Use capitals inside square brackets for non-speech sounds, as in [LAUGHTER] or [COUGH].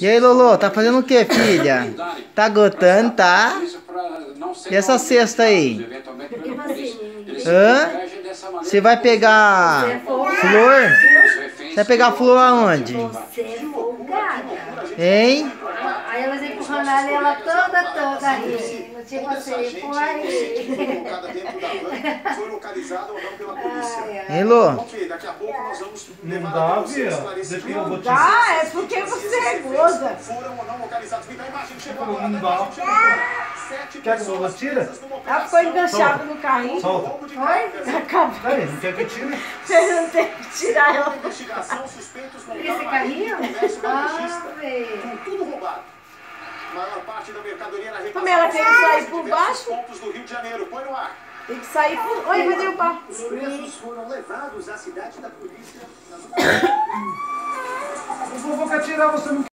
E aí, Lolo, tá fazendo o que, filha? [LAUGHS] Tá gotando, tá? E essa cesta aí? Hã? Você vai pegar flor? Você vai pegar flor aonde? É. Hein? Aí elas empurrando ela, ela toda toda aí. Não tinha você, por aí. Foi localizada ou não pela polícia. Ai, ai. Hein, Lô? Ok, daqui a pouco nós vamos Não levar dá, até você esclarecimento. Te Dá, é porque você é gorda. Foram ou não localizados. Me dá a imagem, chegou Não agora. dá a dá. imagem, chegou agora. Sete Quer que eu numa Ela ficou enganchada no carrinho. Solta. Oi? Acabou. Peraí, não quer que tire? [LAUGHS] Você não tem que tirar ela. Investigação, suspeitos montaram Esse carrinho? Ah, velho. Com tudo roubado. Maior parte da mercadoria era Como ela tem que sair por baixo? pontos do Rio de Janeiro. Põe no ar. Tem que sair por. Oi, vai derrubar. Os presos foram levados à cidade da polícia. [COUGHS] Eu vou tirar, você não